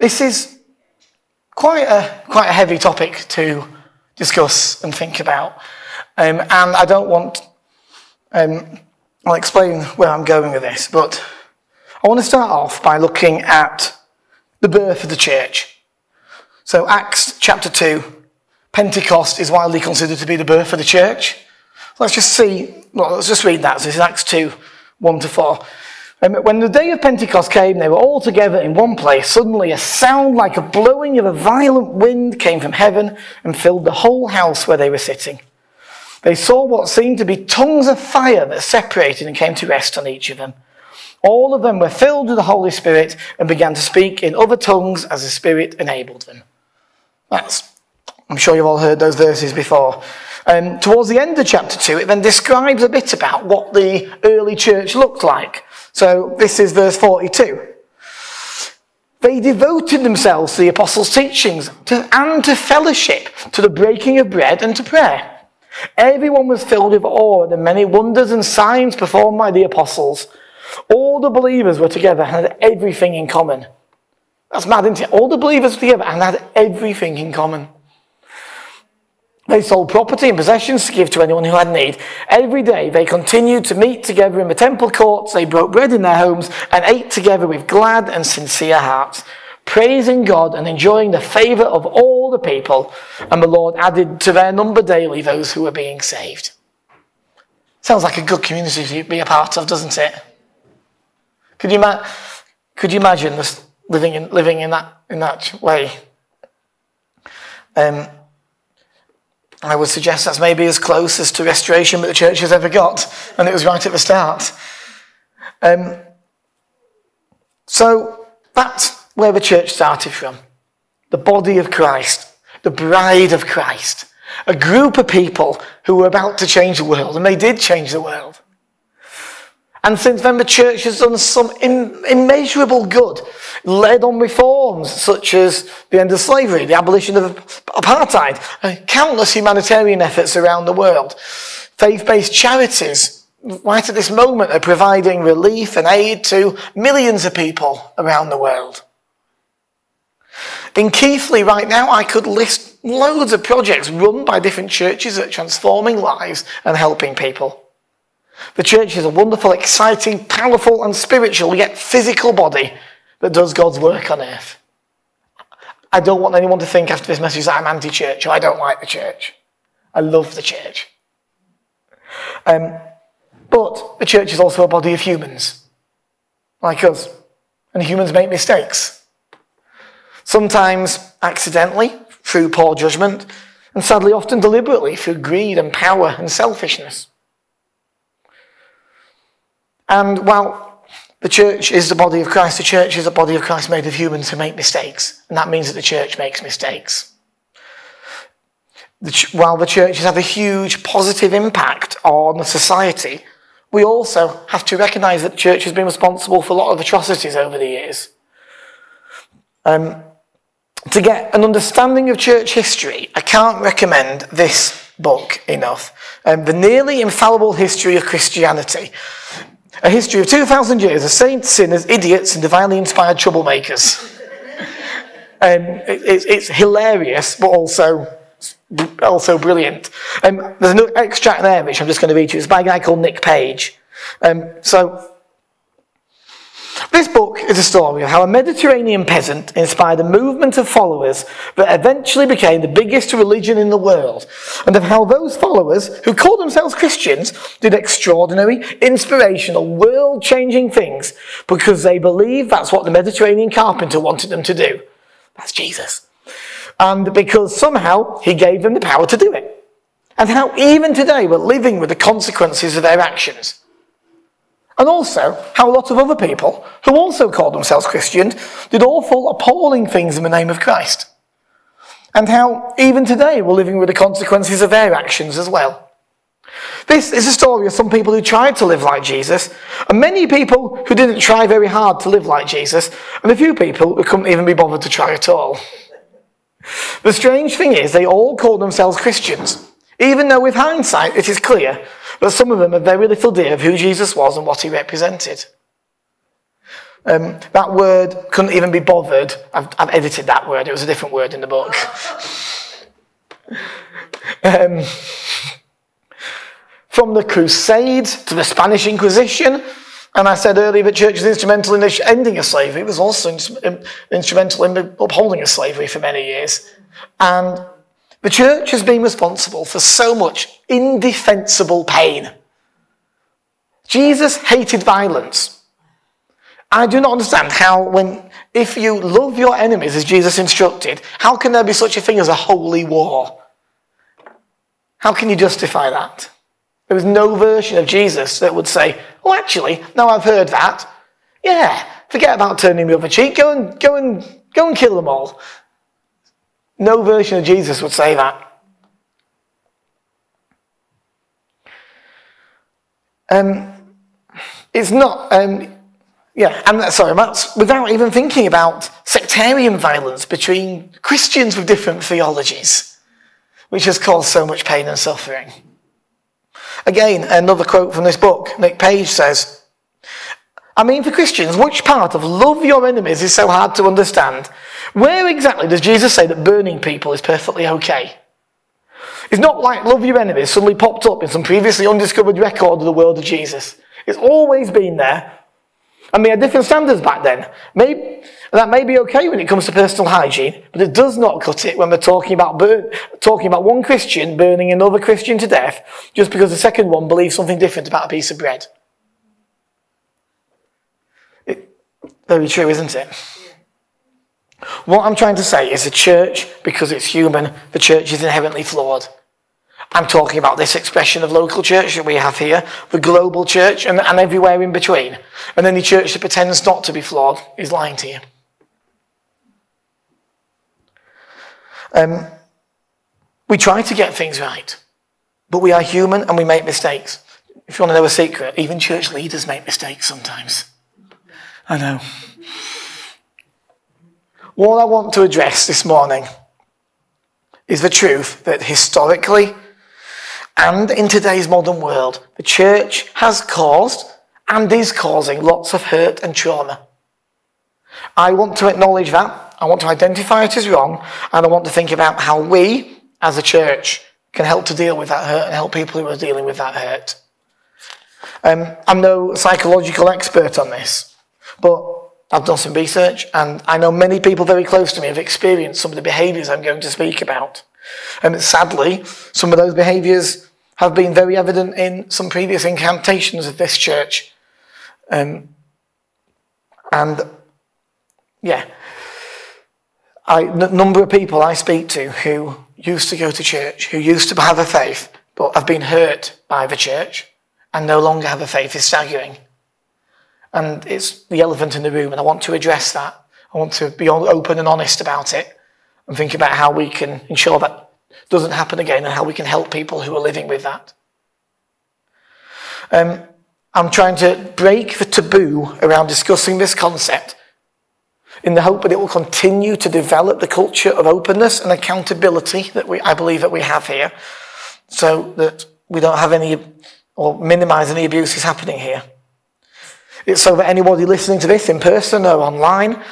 This is quite a, quite a heavy topic to discuss and think about. Um, and I don't want, um, I'll explain where I'm going with this, but I want to start off by looking at the birth of the church. So, Acts chapter 2, Pentecost is widely considered to be the birth of the church. Let's just see, well, let's just read that. So, this is Acts 2, 1 to 4. Um, when the day of Pentecost came, they were all together in one place. Suddenly, a sound like a blowing of a violent wind came from heaven and filled the whole house where they were sitting. They saw what seemed to be tongues of fire that separated and came to rest on each of them. All of them were filled with the Holy Spirit and began to speak in other tongues as the Spirit enabled them. That's, I'm sure you've all heard those verses before. Um, towards the end of chapter 2, it then describes a bit about what the early church looked like. So this is verse 42. They devoted themselves to the apostles' teachings to, and to fellowship, to the breaking of bread and to prayer. Everyone was filled with awe at the many wonders and signs performed by the apostles. All the believers were together and had everything in common. That's mad, isn't it? All the believers were together and had everything in common. They sold property and possessions to give to anyone who had need. Every day they continued to meet together in the temple courts, they broke bread in their homes, and ate together with glad and sincere hearts, praising God and enjoying the favour of all the people. And the Lord added to their number daily those who were being saved. Sounds like a good community to be a part of, doesn't it? Could you, could you imagine this living in, living in, that, in that way? Um, I would suggest that's maybe as close as to restoration that the church has ever got, and it was right at the start. Um, so that's where the church started from the body of Christ, the bride of Christ, a group of people who were about to change the world, and they did change the world. And since then, the church has done some immeasurable good, led on reforms such as the end of slavery, the abolition of apartheid, countless humanitarian efforts around the world. Faith based charities, right at this moment, are providing relief and aid to millions of people around the world. In Keighley, right now, I could list loads of projects run by different churches that are transforming lives and helping people. The church is a wonderful, exciting, powerful, and spiritual, yet physical body that does God's work on earth. I don't want anyone to think after this message that I'm anti church or I don't like the church. I love the church. Um, but the church is also a body of humans, like us. And humans make mistakes. Sometimes accidentally, through poor judgment, and sadly often deliberately through greed and power and selfishness. And while the church is the body of Christ, the church is a body of Christ made of humans who make mistakes. And that means that the church makes mistakes. The ch- while the church has had a huge positive impact on society, we also have to recognise that the church has been responsible for a lot of atrocities over the years. Um, to get an understanding of church history, I can't recommend this book enough. Um, the Nearly Infallible History of Christianity a history of 2,000 years of saints, sinners, idiots, and divinely inspired troublemakers. um, it, it's hilarious, but also, also brilliant. Um, there's an extract there which I'm just going to read you. It's by a guy called Nick Page. Um, so this book is a story of how a Mediterranean peasant inspired a movement of followers that eventually became the biggest religion in the world, and of how those followers, who called themselves Christians, did extraordinary, inspirational, world changing things because they believed that's what the Mediterranean carpenter wanted them to do. That's Jesus. And because somehow he gave them the power to do it. And how even today we're living with the consequences of their actions. And also, how a lot of other people, who also called themselves Christians, did awful, appalling things in the name of Christ. And how, even today, we're living with the consequences of their actions as well. This is a story of some people who tried to live like Jesus, and many people who didn't try very hard to live like Jesus, and a few people who couldn't even be bothered to try at all. The strange thing is, they all called themselves Christians, even though with hindsight it is clear but some of them have very little idea of who Jesus was and what he represented. Um, that word couldn't even be bothered. I've, I've, edited that word. It was a different word in the book. um, from the Crusades to the Spanish Inquisition, and I said earlier that church is instrumental in ending slavery. It was also instrumental in upholding slavery for many years. And the church has been responsible for so much indefensible pain. Jesus hated violence. I do not understand how, when, if you love your enemies as Jesus instructed, how can there be such a thing as a holy war? How can you justify that? There was no version of Jesus that would say, oh, actually, now I've heard that, yeah, forget about turning the other cheek, go and, go and, go and kill them all. No version of Jesus would say that. Um, it's not, um, yeah, and sorry, that's without even thinking about sectarian violence between Christians with different theologies, which has caused so much pain and suffering. Again, another quote from this book. Nick Page says, I mean, for Christians, which part of love your enemies is so hard to understand? Where exactly does Jesus say that burning people is perfectly okay? It's not like love your enemies suddenly popped up in some previously undiscovered record of the world of Jesus. It's always been there, and we had different standards back then. Maybe, that may be okay when it comes to personal hygiene, but it does not cut it when we're talking about, burn, talking about one Christian burning another Christian to death just because the second one believes something different about a piece of bread. Very true, isn't it? What I'm trying to say is the church, because it's human, the church is inherently flawed. I'm talking about this expression of local church that we have here, the global church, and, and everywhere in between. And any church that pretends not to be flawed is lying to you. Um, we try to get things right, but we are human and we make mistakes. If you want to know a secret, even church leaders make mistakes sometimes. I know. What I want to address this morning is the truth that historically and in today's modern world, the church has caused and is causing lots of hurt and trauma. I want to acknowledge that. I want to identify it as wrong. And I want to think about how we, as a church, can help to deal with that hurt and help people who are dealing with that hurt. Um, I'm no psychological expert on this, but I've done some research and I know many people very close to me have experienced some of the behaviours I'm going to speak about. And sadly, some of those behaviours have been very evident in some previous incantations of this church. Um, and yeah, a number of people I speak to who used to go to church, who used to have a faith, but have been hurt by the church and no longer have a faith is staggering. And it's the elephant in the room, and I want to address that. I want to be open and honest about it and think about how we can ensure that doesn't happen again and how we can help people who are living with that. Um, I'm trying to break the taboo around discussing this concept in the hope that it will continue to develop the culture of openness and accountability that we, I believe that we have here so that we don't have any or minimize any abuses happening here. It's so that anybody listening to this in person or online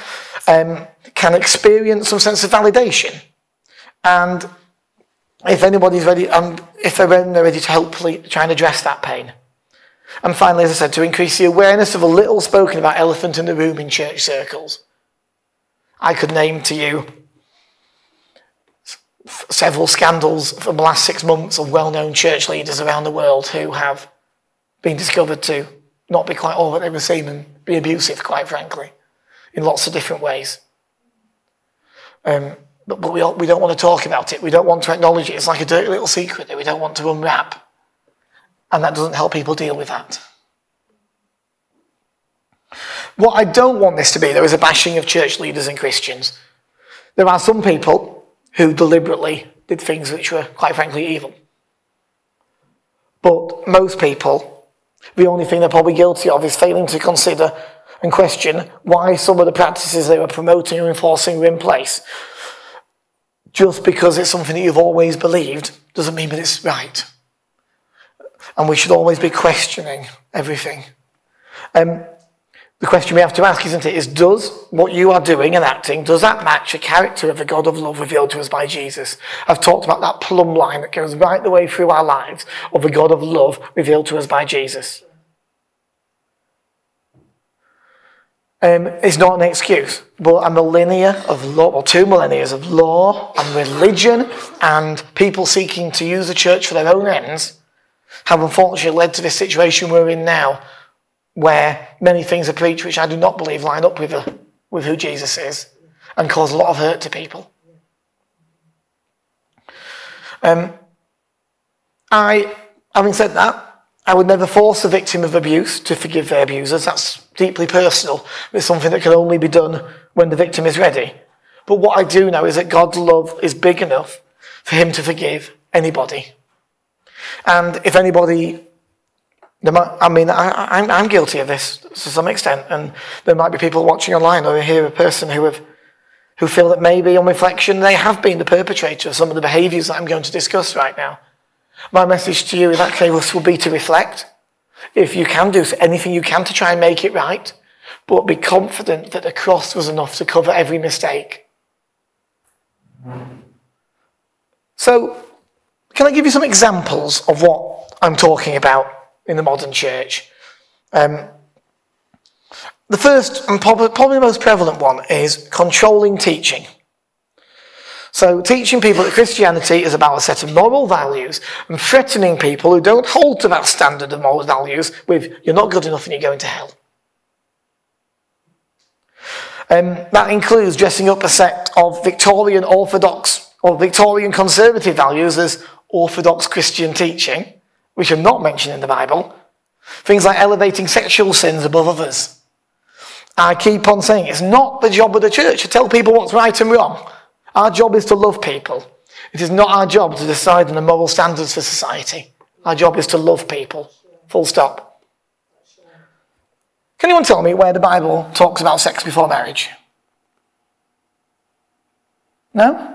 um, can experience some sense of validation and if anybody's ready, um, if they're ready to help try and address that pain. And finally, as I said, to increase the awareness of a little spoken about elephant in the room in church circles. I could name to you several scandals from the last six months of well known church leaders around the world who have been discovered to not be quite all that they were seen and be abusive, quite frankly, in lots of different ways. Um, but, but we, we don't want to talk about it. We don't want to acknowledge it. It's like a dirty little secret that we don't want to unwrap. And that doesn't help people deal with that. What I don't want this to be, though, is a bashing of church leaders and Christians. There are some people who deliberately did things which were, quite frankly, evil. But most people, the only thing they're probably guilty of is failing to consider and question why some of the practices they were promoting or enforcing were in place just because it's something that you've always believed doesn't mean that it's right. And we should always be questioning everything. Um, the question we have to ask, isn't it, is does what you are doing and acting, does that match the character of the God of love revealed to us by Jesus? I've talked about that plumb line that goes right the way through our lives of the God of love revealed to us by Jesus. Um, it's not an excuse, but a millennia of law, or two millennia of law and religion and people seeking to use the church for their own ends have unfortunately led to this situation we're in now where many things are preached which I do not believe line up with, a, with who Jesus is and cause a lot of hurt to people. Um, I, having said that, I would never force a victim of abuse to forgive their abusers. That's deeply personal. It's something that can only be done when the victim is ready. But what I do know is that God's love is big enough for him to forgive anybody. And if anybody I mean, I, am I'm guilty of this to some extent, and there might be people watching online or hear a person who have who feel that maybe on reflection they have been the perpetrator of some of the behaviours that I'm going to discuss right now. My message to you in that case will be to reflect. If you can do anything you can to try and make it right, but be confident that the cross was enough to cover every mistake. So, can I give you some examples of what I'm talking about in the modern church. Um, the first and probably, the most prevalent one is controlling teaching. So, teaching people that Christianity is about a set of moral values and threatening people who don't hold to that standard of moral values with, you're not good enough and you're going to hell. Um, that includes dressing up a set of Victorian Orthodox or Victorian conservative values as Orthodox Christian teaching which are not mentioned in the Bible. Things like elevating sexual sins above others. I keep on saying it's not the job of the church to tell people what's right and wrong. Our job is to love people. It is not our job to decide on the moral standards for society. Our job is to love people. Full stop. Can anyone tell me where the Bible talks about sex before marriage? No? Do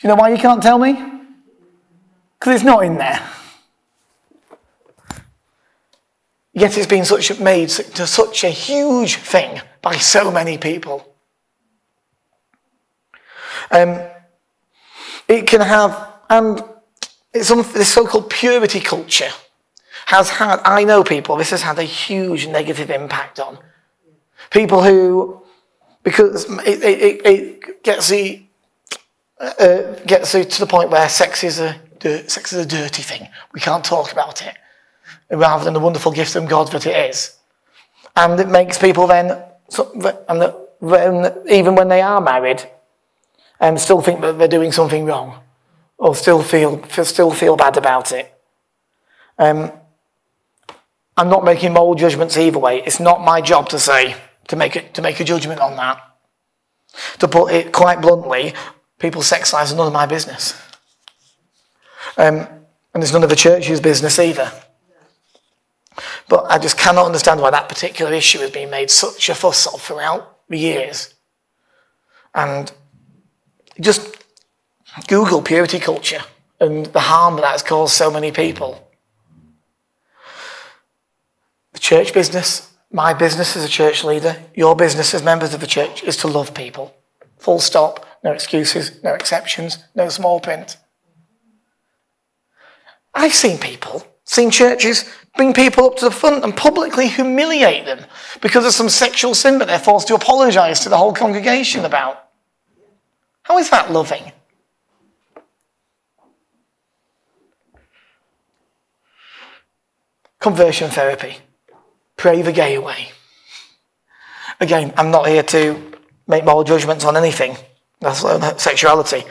you know why you can't tell me? Because it's not in there. Yet it's been such made to such a huge thing by so many people. Um, it can have, and it's on this so-called purity culture has had, I know people, this has had a huge negative impact on. People who, because it, it, it gets, the, uh, gets to the point where sex is, a, sex is a dirty thing. We can't talk about it rather than the wonderful gift from God that it is. And it makes people then, and even when they are married, um, still think that they're doing something wrong, or still feel still feel bad about it. Um, I'm not making moral judgments either way. It's not my job to say to make it to make a judgment on that. To put it quite bluntly, people's sex lives are none of my business, um, and it's none of the church's business either. But I just cannot understand why that particular issue has been made such a fuss of throughout the years. And just Google purity culture and the harm that has caused so many people. The church business, my business as a church leader, your business as members of the church is to love people. Full stop, no excuses, no exceptions, no small print. I've seen people Seen churches bring people up to the front and publicly humiliate them because of some sexual sin that they're forced to apologize to the whole congregation about. How is that loving? Conversion therapy. Pray the gay away. Again, I'm not here to make moral judgments on anything, that's sexuality,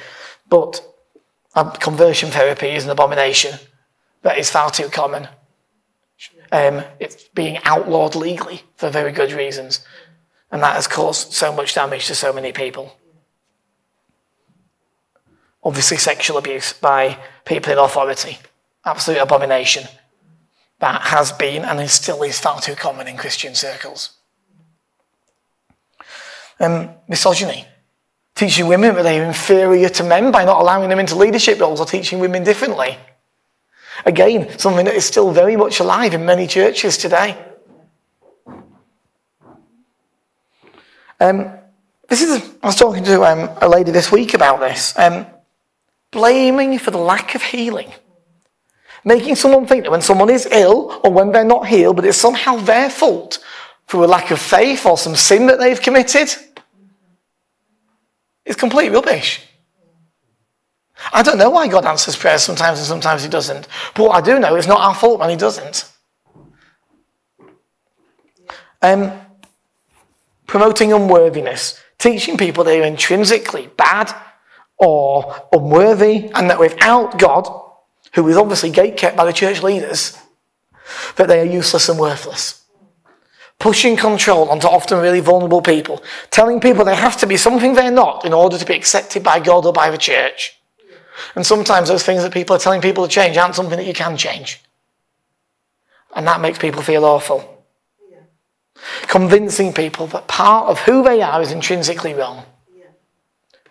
but um, conversion therapy is an abomination that is far too common. Um, it's being outlawed legally for very good reasons. And that has caused so much damage to so many people. Obviously, sexual abuse by people in authority. Absolute abomination. That has been and is still is far too common in Christian circles. Um, misogyny. Teaching women that they're inferior to men by not allowing them into leadership roles or teaching women differently. Again, something that is still very much alive in many churches today. Um, this is, I was talking to um, a lady this week about this. Um, blaming for the lack of healing. Making someone think that when someone is ill or when they're not healed, but it's somehow their fault through a lack of faith or some sin that they've committed, is complete rubbish. I don't know why God answers prayers sometimes and sometimes He doesn't. But what I do know is not our fault when He doesn't. Um, promoting unworthiness, teaching people they're intrinsically bad or unworthy, and that without God, who is obviously gatekept by the church leaders, that they are useless and worthless. Pushing control onto often really vulnerable people, telling people they have to be something they're not in order to be accepted by God or by the church. And sometimes those things that people are telling people to change aren't something that you can change. And that makes people feel awful. Yeah. Convincing people that part of who they are is intrinsically wrong. Yeah.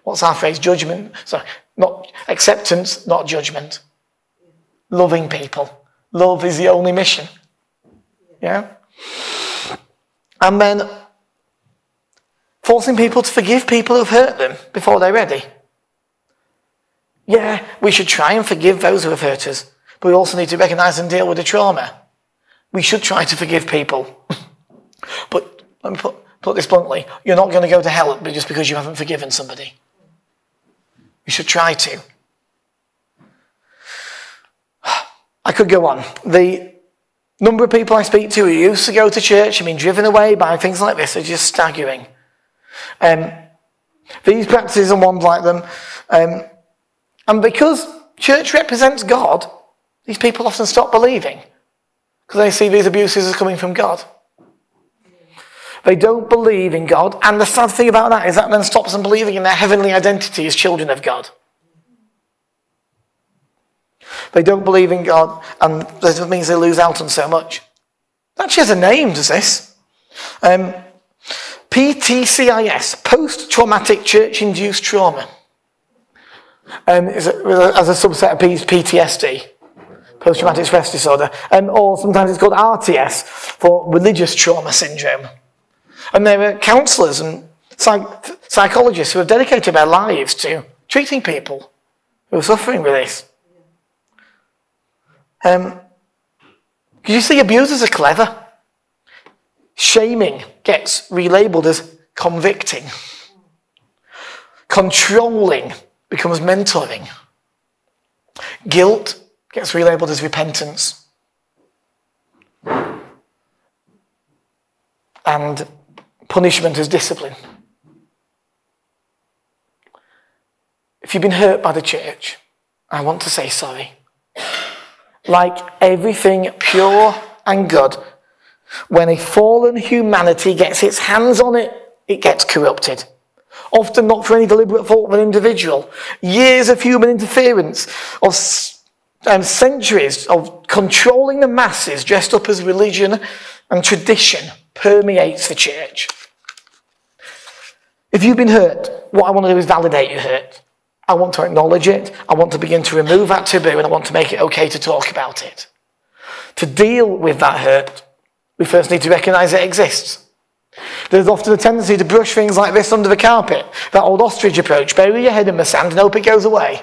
What's our phrase? Judgment. Sorry, not acceptance, not judgment. Yeah. Loving people. Love is the only mission. Yeah? And then forcing people to forgive people who've hurt them before they're ready. Yeah, we should try and forgive those who have hurt us, but we also need to recognize and deal with the trauma. We should try to forgive people. but let me put, put this bluntly you're not going to go to hell just because you haven't forgiven somebody. You should try to. I could go on. The number of people I speak to who used to go to church and been driven away by things like this are just staggering. Um, these practices and ones like them um, and because church represents God, these people often stop believing because they see these abuses as coming from God. They don't believe in God, and the sad thing about that is that then stops them believing in their heavenly identity as children of God. They don't believe in God, and that means they lose out on so much. That has a name, does this? Um, PTCIS, post traumatic church induced trauma um, as a subset of PTSD, post-traumatic stress disorder, um, or sometimes it's called RTS for religious trauma syndrome. And there are counsellors and psych- psychologists who have dedicated their lives to treating people who are suffering with this. Um, you see, abusers are clever. Shaming gets relabeled as convicting. Controlling becomes mentoring. Guilt gets relabeled as repentance. And punishment as discipline. If you've been hurt by the church, I want to say sorry. Like everything pure and good, when a fallen humanity gets its hands on it, it gets corrupted often not for any deliberate fault of an individual. Years of human interference, of um, centuries of controlling the masses dressed up as religion and tradition permeates the church. If you've been hurt, what I want to do is validate your hurt. I want to acknowledge it. I want to begin to remove that taboo and I want to make it okay to talk about it. To deal with that hurt, we first need to recognize it exists. There's often a tendency to brush things like this under the carpet. That old ostrich approach, bury your head in the sand and hope it goes away.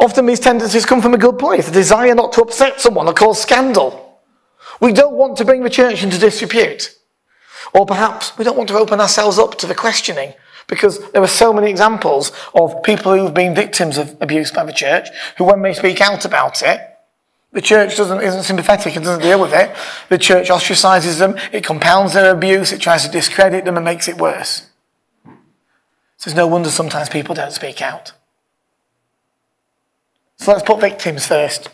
Often these tendencies come from a good place, a desire not to upset someone or cause scandal. We don't want to bring the church into disrepute. Or perhaps we don't want to open ourselves up to the questioning because there are so many examples of people who've been victims of abuse by the church who, when they speak out about it, the church doesn't, isn't sympathetic and doesn't deal with it. The church ostracizes them, it compounds their abuse, it tries to discredit them and makes it worse. So it's no wonder sometimes people don't speak out. So let's put victims first.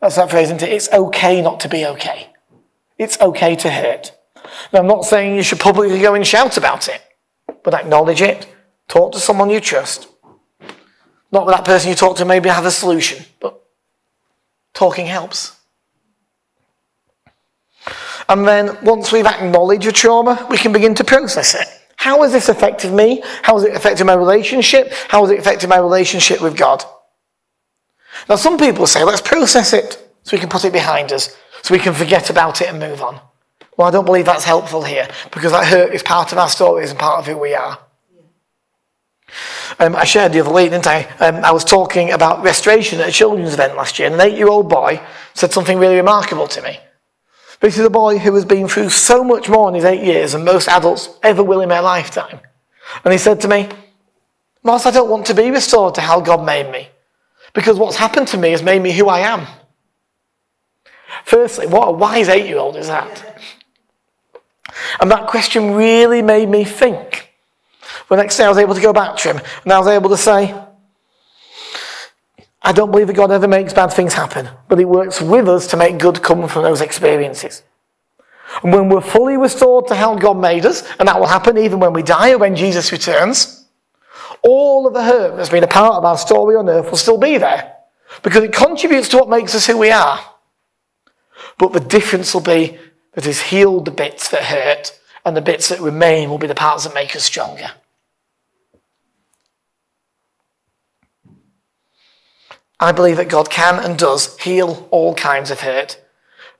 That's that phrase, isn't it? It's okay not to be okay. It's okay to hurt. Now, I'm not saying you should publicly go and shout about it, but acknowledge it. Talk to someone you trust. Not that person you talk to maybe have a solution, but Talking helps. And then once we've acknowledged a trauma, we can begin to process it. How has this affected me? How has it affected my relationship? How has it affected my relationship with God? Now, some people say, let's process it so we can put it behind us, so we can forget about it and move on. Well, I don't believe that's helpful here because that hurt is part of our stories and part of who we are. Um, I shared the other week, didn't I? Um, I was talking about restoration at a children's event last year, and an eight year old boy said something really remarkable to me. This is a boy who has been through so much more in his eight years than most adults ever will in their lifetime. And he said to me, Ross, I don't want to be restored to how God made me, because what's happened to me has made me who I am. Firstly, what a wise eight year old is that? And that question really made me think. The next day I was able to go back to him and I was able to say, I don't believe that God ever makes bad things happen, but He works with us to make good come from those experiences. And when we're fully restored to how God made us, and that will happen even when we die or when Jesus returns, all of the hurt that's been a part of our story on earth will still be there because it contributes to what makes us who we are. But the difference will be that He's healed the bits that hurt, and the bits that remain will be the parts that make us stronger. I believe that God can and does heal all kinds of hurt.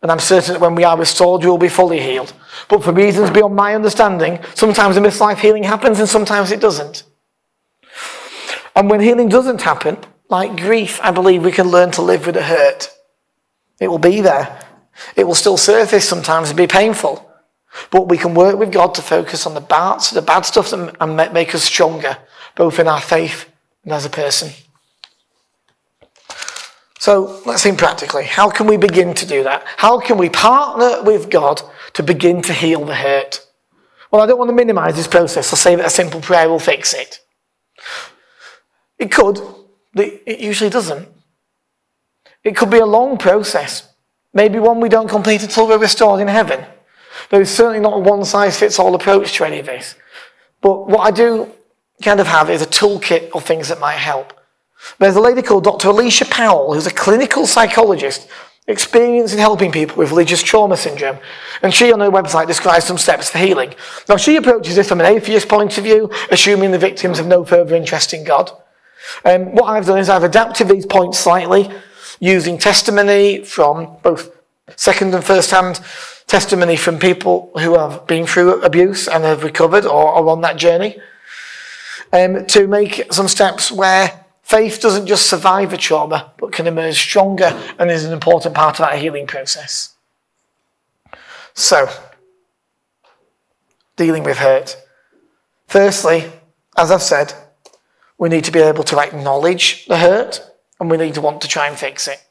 And I'm certain that when we are restored, we will be fully healed. But for reasons beyond my understanding, sometimes in this life healing happens and sometimes it doesn't. And when healing doesn't happen, like grief, I believe we can learn to live with the hurt. It will be there. It will still surface sometimes and be painful. But we can work with God to focus on the bad, the bad stuff and make us stronger, both in our faith and as a person. So let's think practically. How can we begin to do that? How can we partner with God to begin to heal the hurt? Well, I don't want to minimize this process. I'll say that a simple prayer will fix it. It could, but it usually doesn't. It could be a long process. Maybe one we don't complete until we're restored in heaven. There is certainly not a one size fits all approach to any of this. But what I do kind of have is a toolkit of things that might help. There's a lady called Dr. Alicia Powell, who's a clinical psychologist experienced in helping people with religious trauma syndrome. And she, on her website, describes some steps for healing. Now, she approaches this from an atheist point of view, assuming the victims have no further interest in God. Um, what I've done is I've adapted these points slightly using testimony from both second and first hand testimony from people who have been through abuse and have recovered or are on that journey um, to make some steps where Faith doesn't just survive a trauma, but can emerge stronger and is an important part of that healing process. So, dealing with hurt. Firstly, as I've said, we need to be able to acknowledge the hurt and we need to want to try and fix it.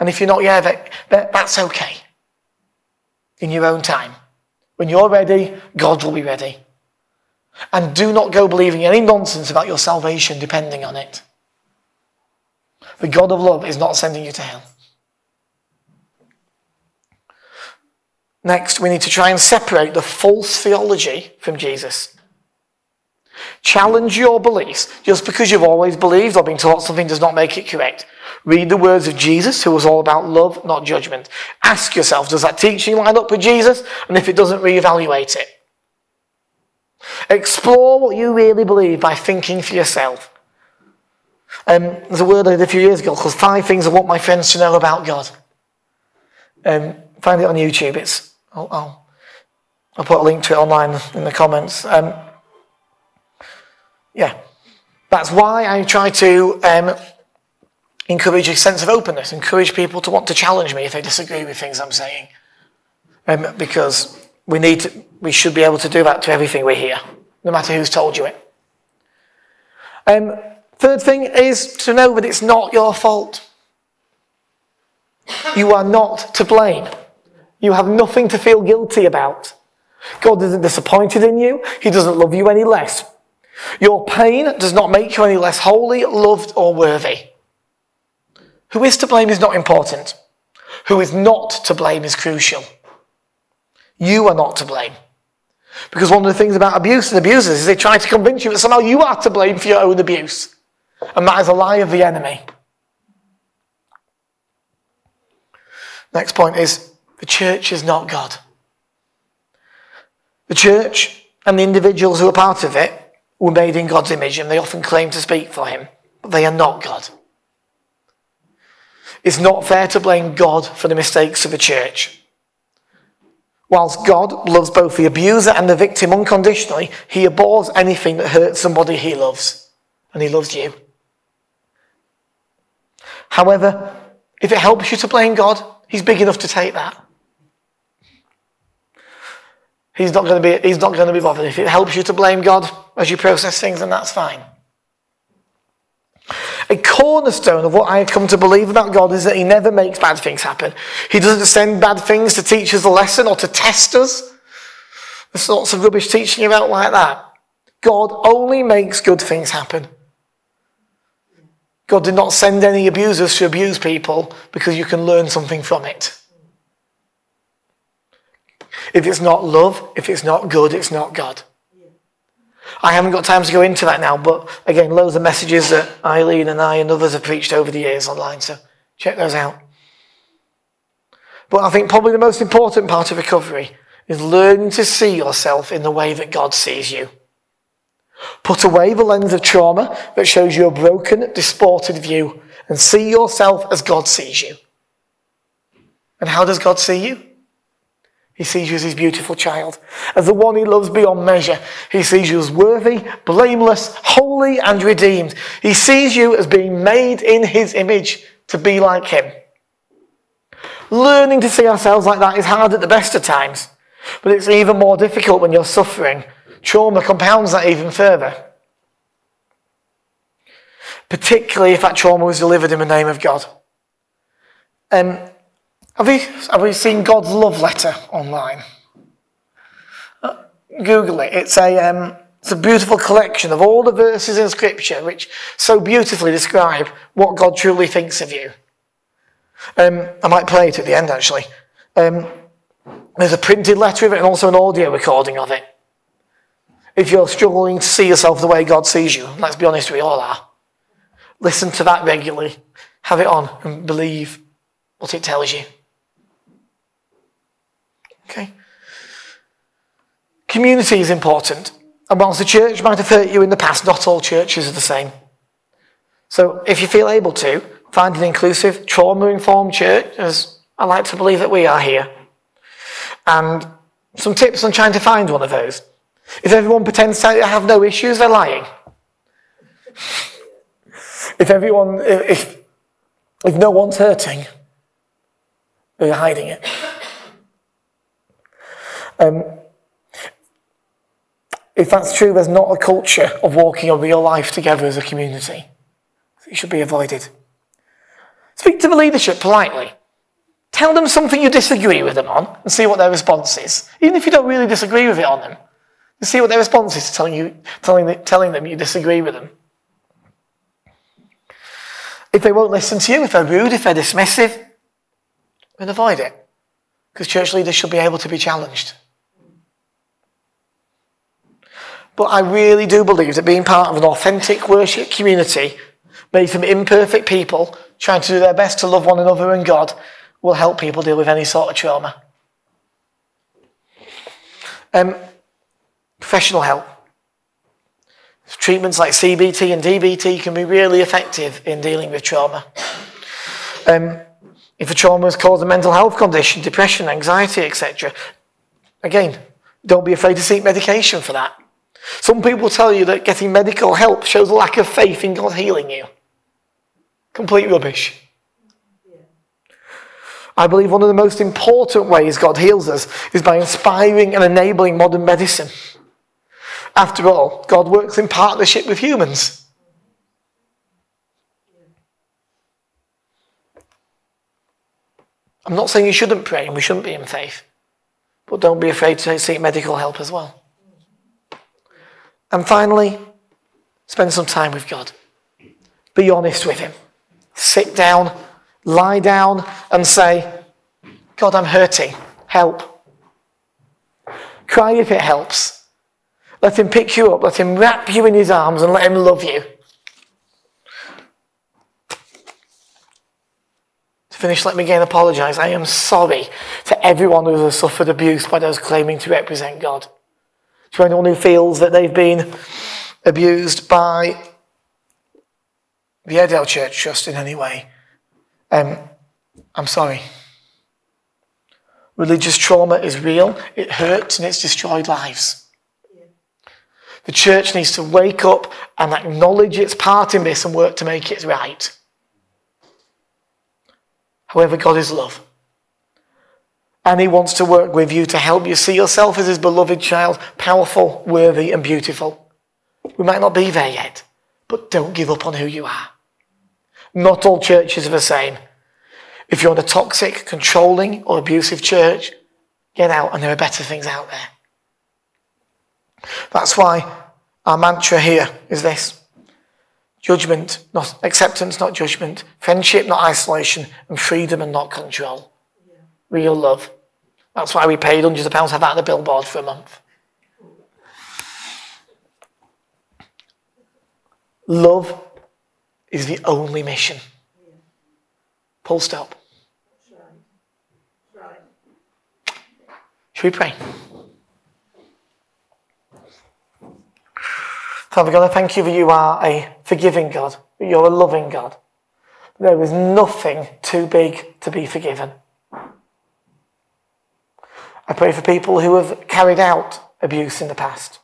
And if you're not yet, that, that, that's okay. In your own time. When you're ready, God will be ready. And do not go believing any nonsense about your salvation depending on it. The God of love is not sending you to hell. Next, we need to try and separate the false theology from Jesus. Challenge your beliefs. Just because you've always believed or been taught something does not make it correct. Read the words of Jesus, who was all about love, not judgment. Ask yourself, does that teaching line up with Jesus? And if it doesn't, reevaluate it. Explore what you really believe by thinking for yourself. Um, there's a word I did a few years ago called Five Things I Want My Friends to Know About God. Um, find it on YouTube. It's I'll, I'll, I'll, put a link to it online in the comments. Um, yeah, that's why I try to um, encourage a sense of openness, encourage people to want to challenge me if they disagree with things I'm saying, um, because we need to, we should be able to do that to everything we hear, no matter who's told you it. Third thing is to know that it's not your fault. You are not to blame. You have nothing to feel guilty about. God isn't disappointed in you. He doesn't love you any less. Your pain does not make you any less holy, loved, or worthy. Who is to blame is not important. Who is not to blame is crucial. You are not to blame. Because one of the things about abuse and abusers is they try to convince you that somehow you are to blame for your own abuse. And that is a lie of the enemy. Next point is the church is not God. The church and the individuals who are part of it were made in God's image and they often claim to speak for him, but they are not God. It's not fair to blame God for the mistakes of the church. Whilst God loves both the abuser and the victim unconditionally, he abhors anything that hurts somebody he loves. And he loves you. However, if it helps you to blame God, he's big enough to take that. He's not going to be, he's not going to be bothered. If it helps you to blame God as you process things, then that's fine. A cornerstone of what I have come to believe about God is that He never makes bad things happen. He doesn't send bad things to teach us a lesson or to test us. There's lots of rubbish teaching about like that. God only makes good things happen. God did not send any abusers to abuse people because you can learn something from it. If it's not love, if it's not good, it's not God. I haven't got time to go into that now, but again, loads of messages that Eileen and I and others have preached over the years online, so check those out. But I think probably the most important part of recovery is learning to see yourself in the way that God sees you. Put away the lens of trauma that shows you a broken, distorted view and see yourself as God sees you. And how does God see you? He sees you as his beautiful child, as the one he loves beyond measure. He sees you as worthy, blameless, holy, and redeemed. He sees you as being made in his image to be like him. Learning to see ourselves like that is hard at the best of times, but it's even more difficult when you're suffering. Trauma compounds that even further. Particularly if that trauma was delivered in the name of God. Um, have you, have you seen God's love letter online? Uh, Google it. It's a, um, it's a beautiful collection of all the verses in Scripture which so beautifully describe what God truly thinks of you. Um, I might play it at the end actually. Um, there's a printed letter of it and also an audio recording of it. If you're struggling to see yourself the way God sees you, let's be honest, we all are. Listen to that regularly, have it on, and believe what it tells you. Okay? Community is important. And whilst the church might have hurt you in the past, not all churches are the same. So if you feel able to, find an inclusive, trauma informed church, as I like to believe that we are here. And some tips on trying to find one of those. If everyone pretends to have no issues, they're lying. if everyone, if, if no one's hurting, they're hiding it. Um, if that's true, there's not a culture of walking a real life together as a community. It should be avoided. Speak to the leadership politely. Tell them something you disagree with them on and see what their response is. Even if you don't really disagree with it on them, see what their response is to telling, you, telling, telling them you disagree with them. If they won't listen to you, if they're rude, if they're dismissive, then avoid it. Because church leaders should be able to be challenged. But I really do believe that being part of an authentic worship community made from imperfect people trying to do their best to love one another and God will help people deal with any sort of trauma. Um, professional help. Treatments like CBT and DBT can be really effective in dealing with trauma. Um, if a trauma has caused a mental health condition, depression, anxiety, etc., again, don't be afraid to seek medication for that. Some people tell you that getting medical help shows a lack of faith in God healing you. Complete rubbish. I believe one of the most important ways God heals us is by inspiring and enabling modern medicine. After all, God works in partnership with humans. I'm not saying you shouldn't pray and we shouldn't be in faith, but don't be afraid to seek medical help as well. And finally, spend some time with God. Be honest with Him. Sit down, lie down, and say, God, I'm hurting. Help. Cry if it helps. Let Him pick you up. Let Him wrap you in His arms and let Him love you. To finish, let me again apologise. I am sorry to everyone who has suffered abuse by those claiming to represent God to anyone who feels that they've been abused by the Airedale Church Trust in any way. Um, I'm sorry. Religious trauma is real, it hurts, and it's destroyed lives. The church needs to wake up and acknowledge its part in this and work to make it right. However, God is love. And He wants to work with you to help you see yourself as His beloved child, powerful, worthy, and beautiful. We might not be there yet, but don't give up on who you are. Not all churches are the same. If you're in a toxic, controlling, or abusive church, get out and there are better things out there. That's why our mantra here is this judgment, not acceptance, not judgment, friendship, not isolation, and freedom and not control. Yeah. Real love. That's why we paid hundreds of pounds to have that on the billboard for a month. Love is the only mission. Full stop. Should we pray? Father God, I thank you that you are a forgiving God, that you're a loving God. There is nothing too big to be forgiven. I pray for people who have carried out abuse in the past,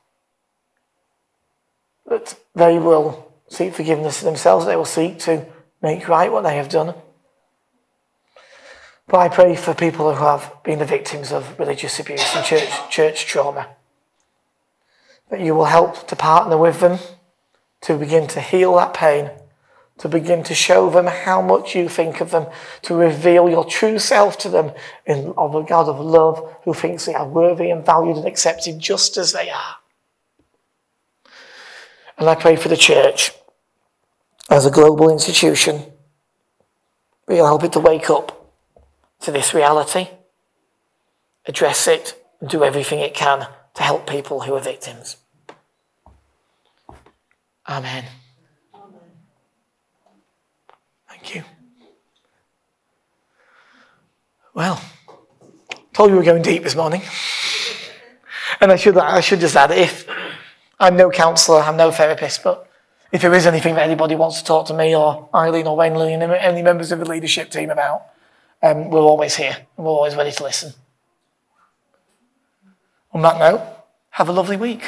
that they will seek forgiveness themselves, they will seek to make right what they have done. But I pray for people who have been the victims of religious abuse and church, church trauma. That you will help to partner with them to begin to heal that pain, to begin to show them how much you think of them, to reveal your true self to them in, of a God of love who thinks they are worthy and valued and accepted just as they are. And I pray for the church as a global institution. We'll help it to wake up to this reality, address it, and do everything it can to help people who are victims. Amen. Amen. Thank you. Well, told you we were going deep this morning. and I should, I should just add, if I'm no counsellor, I'm no therapist, but if there is anything that anybody wants to talk to me or Eileen or Wayne Lillian, any members of the leadership team about, um, we're always here and we're always ready to listen. On that note, have a lovely week.